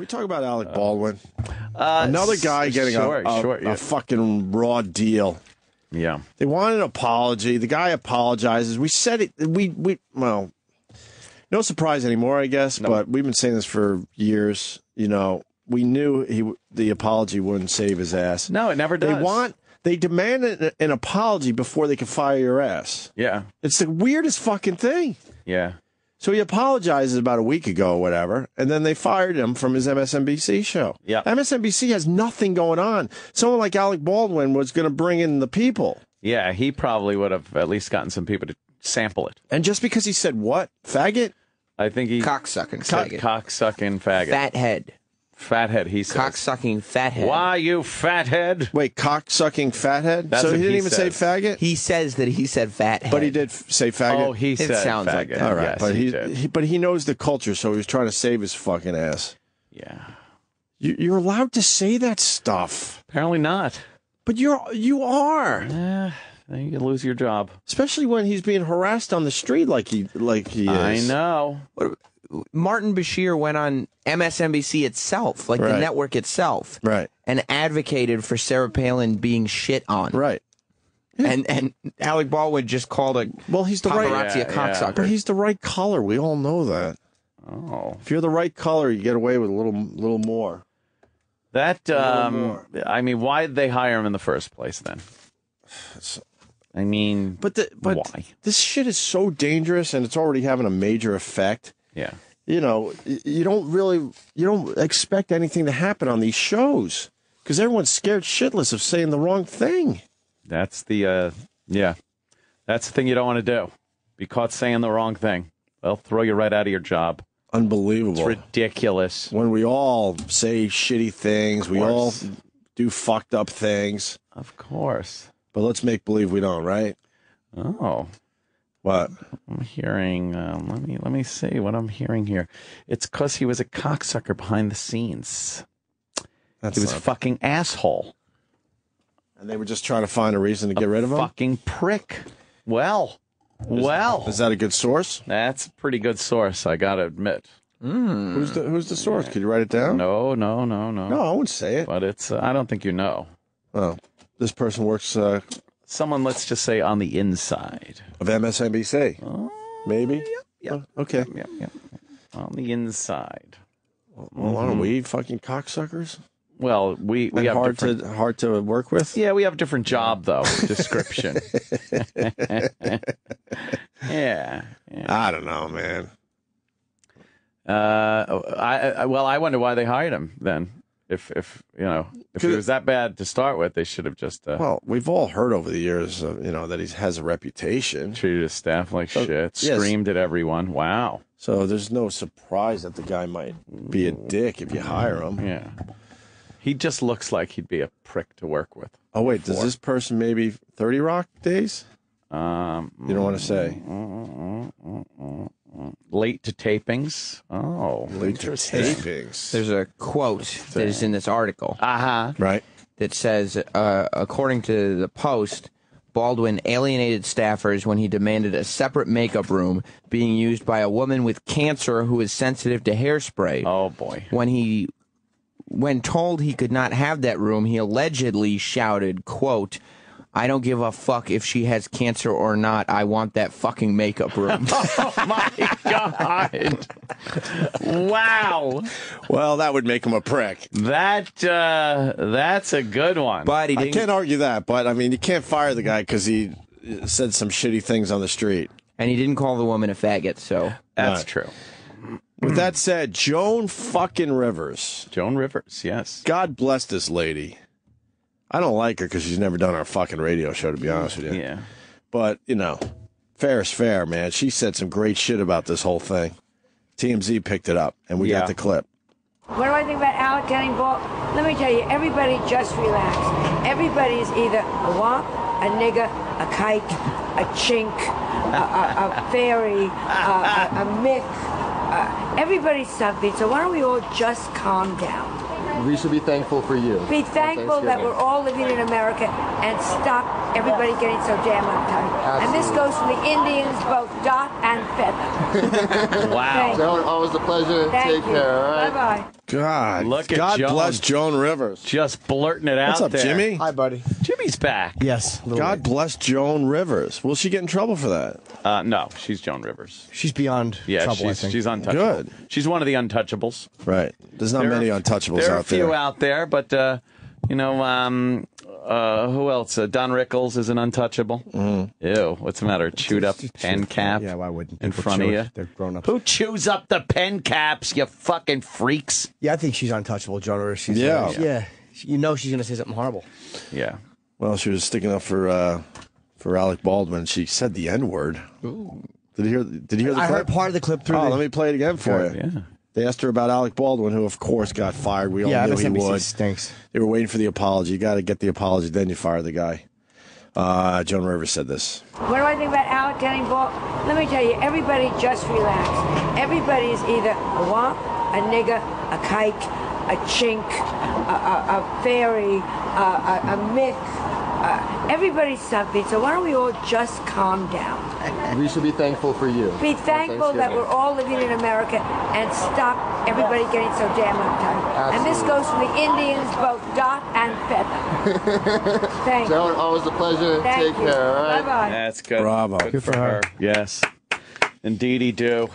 Can we talk about Alec Baldwin? Uh, Another guy getting sure, a, a, sure, a yeah. fucking raw deal. yeah. They want an apology. The guy apologizes. We said it. We we well, no surprise anymore, I guess. But we've been saying this for years. You know, we knew he w- the apology wouldn't save his ass. No, it never does. They want. They demand an, an apology before they can fire your ass. Yeah. It's the weirdest fucking thing. Yeah. So he apologizes about a week ago or whatever, and then they fired him from his MSNBC show. Yeah. MSNBC has nothing going on. Someone like Alec Baldwin was going to bring in the people. Yeah. He probably would have at least gotten some people to sample it. And just because he said what? Faggot? I think he Cocksucking cock, faggot. cocksucking faggot. Fathead. Fathead. He says. Cocksucking fathead. Why you fathead? Wait, cock sucking fathead? That's so he didn't he even say faggot? He says that he said fathead. but he did f- say faggot? Oh, he It said sounds like faggot. that. All right, Yes, but he, he, he but he knows the culture, so he was trying to save his fucking ass. yeah. You, you're allowed to say that stuff, Apparently not. but you're you are, Eh, then you could lose your job. especially when he's being harassed on the street like he like he is. I know. Martin Bashir went on MSNBC itself, like the network itself, Right, and advocated for Sarah Palin being shit on. right. And and Alec Baldwin just called a Well, he's the right, paparazzi Yeah, a cocksucker. but he's the right color. We all know that. Oh. If you're the right color, you get away with a little little more. That little um more. I mean, why did they hire him in the first place then? I mean, But the but Why? this shit is so dangerous, and it's already having a major effect. Yeah. You know, you don't really you don't expect anything to happen on these shows because everyone's scared shitless of saying the wrong thing. That's the uh yeah. That's the thing you don't want to do. Be caught saying the wrong thing. They'll throw you right out of your job. It's Unbelievable. ridiculous. when we all say shitty things, we all do fucked up things, Of course. but let's make believe we don't, right? Oh, What? I'm hearing. Um, let me let me see what I'm hearing here. It's because he was a cocksucker behind the scenes. That's He was a fucking asshole. and they were just trying to find a reason to get rid of him. Fucking prick. Well, well, Is that a good source? that's a pretty good source. I gotta admit. Who's the Who's the source? Could you write it down? No, no, no, no. No, I wouldn't say it. But it's. Uh, I don't think you know. Oh, this person works uh, Someone, let's just say, on the inside. of MSNBC. Maybe. yeah. Oh, okay. Yep, yep. On the inside. Well, aren't we fucking cocksuckers? Well, we we And have hard different. to hard to work with. Yeah, we have a different job though. Description. yeah. yeah. I don't know, man. Uh, I, I well, I wonder why they hired him then. If if you know if it was that bad to start with, they should have just uh, Well, we've all heard over the years, uh, you know, that he has a reputation. treated his staff like shit. yes. Screamed at everyone. Wow. So there's no surprise that the guy might be a dick if you hire him. Yeah. He just looks like he'd be a prick to work with. Oh wait, does this person maybe Thirty Rock days? Um, You don't want to say. Late to tapings. Oh, Late to interesting. tapings. There's a quote that is in this article Uh huh. Right. that says, uh, according to the Post, Baldwin alienated staffers when he demanded a separate makeup room being used by a woman with cancer who is sensitive to hairspray. Oh boy. When he, when told he could not have that room, he allegedly shouted, "quote." I don't give a fuck if she has cancer or not. I want that fucking makeup room. Oh my god! wow, Well, that would make him a prick. that uh, that's a good one. but he I didn't. can't argue that, but I mean, you can't fire the guy because he uh, said some shitty things on the street. and he didn't call the woman a faggot. So that's Right. true. With that said, Joan fucking Rivers. Joan Rivers, yes. God bless this lady. I don't like her because she's never done our fucking radio show, to be honest with you. Yeah. But, you know, fair is fair, man. She said some great shit about this whole thing. TMZ picked it up, and we Yeah. got the clip. What do I think about Alec getting bald? Let me tell you, everybody just relax. Everybody is either a womp, a nigger, a kike, a chink, a, a, a fairy, a, a, a myth. Uh, everybody's something, so why don't we all just calm down? We should be thankful for you. Be thankful that we're all living in America and stop everybody getting so damn uptight. And this goes to the Indians, both dot and feather. Wow. Thank you. Joan, always a pleasure. Thank Take you. care, all right? Bye-bye. God, Look at God Joan. bless Joan Rivers. Just blurting it out What's up, there. Jimmy? Hi, buddy. Jimmy's back. Yes. God late. bless Joan Rivers. Will she get in trouble for that? Uh, no, she's Joan Rivers. She's beyond Yeah, trouble, I she's think. she's untouchable. Good. She's one of the untouchables. Right. There's not There many are- untouchables there There are out a few there. out there, but uh, you know, um, uh, who else? Uh, Don Rickles is an untouchable. Mm-hmm. Ew, what's the matter? Chewed up pen cap. Yeah, why wouldn't in people front of you? it? They're grown ups. Who chews up the pen caps? You fucking freaks. Yeah, I think she's untouchable, Joan Rivers. She's Yeah. uh, yeah. You know she's gonna say something horrible. Yeah. Well, she was sticking up for uh, for Alec Baldwin. She said the N word. Did you hear? Did you hear the I clip? heard part of the clip through. Oh, the, let me play it again for you. Yeah. They asked her about Alec Baldwin, who of course got fired. We all yeah, knew he would. stinks. They were waiting for the apology. You got to get the apology, then you fire the guy. Uh, Joan Rivers said this. What do I think about Alec getting bought? Let me tell you, everybody just relax. Everybody's either a womp, a nigger, a kike, a chink, a, a, a fairy, a, a, a myth. Uh, everybody's something. So why don't we all just calm down? We should be thankful for you. Be thankful that we're all living in America and stop everybody getting so damn uptight. And this goes to the Indians, both dot and feather. Thank you. Joan, always a pleasure. Thank Take you. care, all right? Bye bye. That's good. Bravo. Good, for her. Yes. Indeedy do.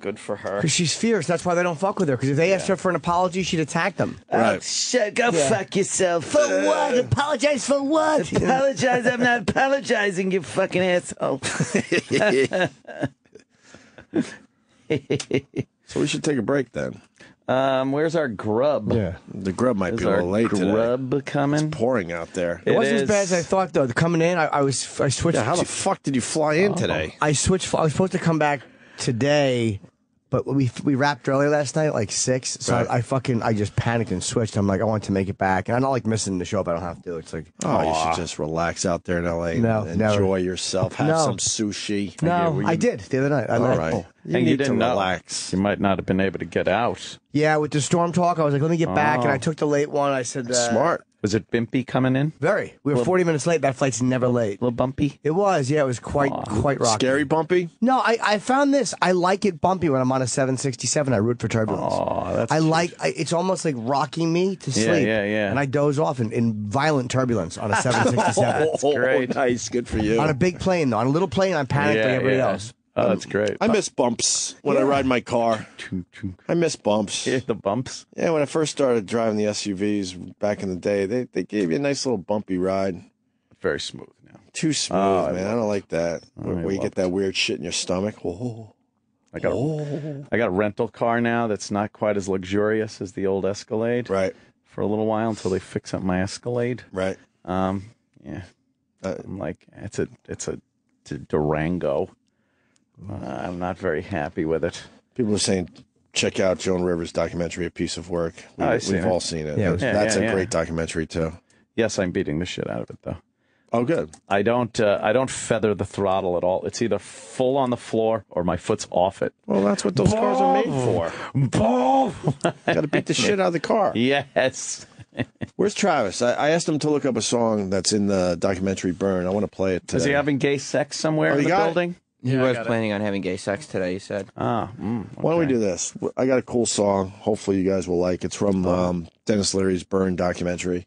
Good for her. Because she's fierce. That's why they don't fuck with her. Because if they asked her for an apology, she'd attack them. Right. Shut, go Yeah. fuck yourself. For what? Apologize for what? Apologize. I'm not apologizing, you fucking asshole. So we should take a break then. Um, where's our grub? Yeah. The grub might Is be a little late today. grub coming? It's pouring out there. It, It wasn't is. as bad as I thought, though. Coming in, I, I was I switched. Yeah, how the fuck did you fly in today? I switched. I was supposed to come back today, but we we wrapped early last night, like six. So Right. I, I fucking I just panicked and switched. I'm like, I want to make it back, and I don't like missing the show, but I don't have to. It's like, Oh, you should just relax out there in LA. No, and never. enjoy yourself. Have No. some sushi. no, were I did the other night. I All right. oh. You and need you to didn't relax. You might not have been able to get out. Yeah, with the storm talk, I was like, let me get back, and I took the late one. I said, uh, Smart. Was it Bimpy coming in? Very. We were 40 minutes late. That flight's never late. A little bumpy? It was. Yeah, it was quite quite rocky. Scary bumpy? No, I, I found this. I like it bumpy when I'm on a 767. I root for turbulence. Oh, that's I like. I, it's almost like rocking me to sleep. yeah, yeah. yeah. And I doze off in, in violent turbulence on a 767. Oh, great. nice. Good for you. on a big plane though. On a little plane, I'm panicked like everybody else. Oh, that's great. I miss bumps when I ride my car. I miss bumps. Yeah, the bumps. Yeah, when I first started driving the SUVs back in the day, they, they gave you a nice little bumpy ride. Very smooth now. Too smooth, Oh, man. I don't like that. Where, where you get that weird shit in your stomach. Oh. I got a, I got a rental car now that's not quite as luxurious as the old Escalade. Right, For a little while until they fix up my Escalade. right. Um, yeah. Uh, I'm like, it's a, it's a, it's a Durango. Uh, I'm not very happy with it. People are saying, check out Joan Rivers' documentary, A Piece of Work. We, Oh, I've have it. all seen it. Yeah, Yeah, That's yeah, a yeah. great documentary, too. Yes, I'm beating the shit out of it though. Oh, good. I don't, uh, I don't feather the throttle at all. It's either full on the floor or my foot's off it. Well, that's what those cars are made for. Got to beat the shit out of the car. Yes. Where's Travis? I, I asked him to look up a song that's in the documentary Burn. I want to play it today. Is he having gay sex somewhere Oh, in the building? it? Building? He was planning on having gay sex today. He said. Ah, mm, Why don't we do this? I got a cool song. Hopefully, you guys will like. It's from um, Denis Leary's Burn documentary.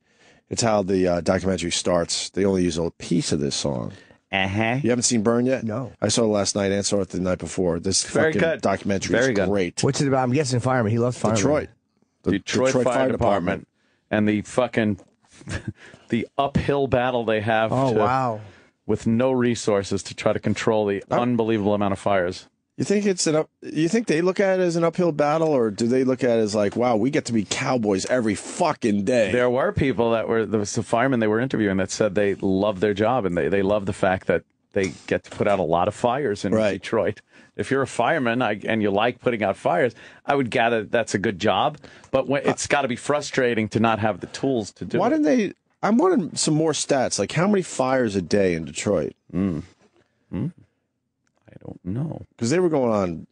It's how the uh, documentary starts. They only use a piece of this song. Uh-huh. You haven't seen Burn yet? No. I saw it last night and saw it the night before. This Very fucking good. documentary Very is good. great. What's it about? I'm guessing fireman. He loves firemen. Detroit. The Detroit, Fire, Department. and the fucking the uphill battle they have Oh to- wow. With no resources to try to control the oh. unbelievable amount of fires. You think it's an up? You think they look at it as an uphill battle, or do they look at it as like, wow, we get to be cowboys every fucking day? There were people that were there was the firemen they were interviewing that said they love their job and they, they love the fact that they get to put out a lot of fires in Right. Detroit. If you're a fireman I, and you like putting out fires, I would gather that's a good job. But when, uh, it's got to be frustrating to not have the tools to do Why it. didn't they? I'm wanting some more stats. Like, how many fires a day in Detroit? I don't know. Because they were going on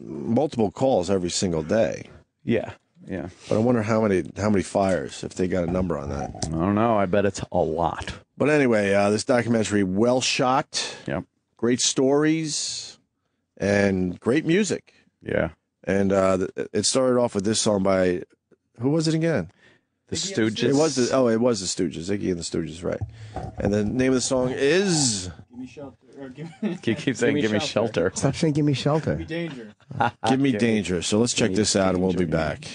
multiple calls every single day. Yeah, yeah. But I wonder how many how many fires if they got a number on that. I don't know. I bet it's a lot. But anyway, uh, this documentary well shot, Yep. great stories, and great music. Yeah. and uh, it started off with this song by who was it again? The Stooges. It was the oh, it was the Stooges, Iggy and the Stooges, right? And the name of the song is You keep saying, "Give me shelter." Stop saying give me shelter. Give me Danger. "Give Me Danger." So let's check this out, and we'll be back.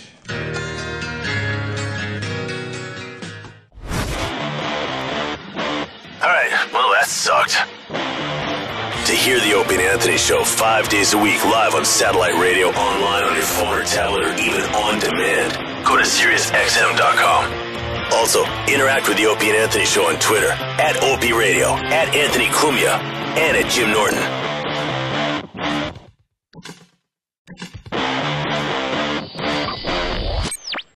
Hear the Opie and Anthony show five days a week live on satellite radio, online on your phone or tablet, or even on demand, go to SiriusXM.com. Also, interact with the Opie and Anthony show on Twitter at Opie Radio, at Anthony Cumia, and at Jim Norton.